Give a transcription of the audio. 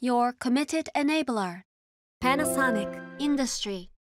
your committed enabler. Panasonic. Industry